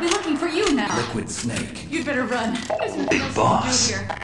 I've been looking for you now. Liquid Snake. You'd better run. There's nothing Big else boss. to do here.